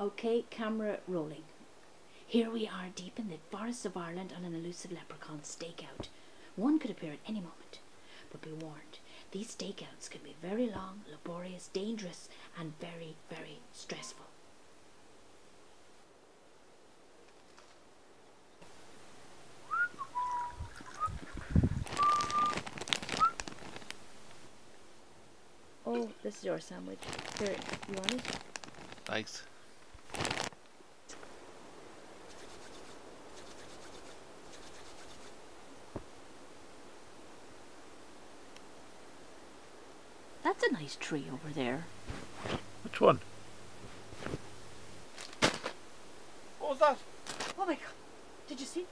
Okay, camera rolling. Here we are deep in the forests of Ireland on an elusive leprechaun stakeout. One could appear at any moment, but be warned, these stakeouts can be very long, laborious, dangerous, and very, very stressful. Oh, this is your sandwich. Here, you want it? Thanks. That's a nice tree over there. Which one? What was that? Oh my god. Did you see?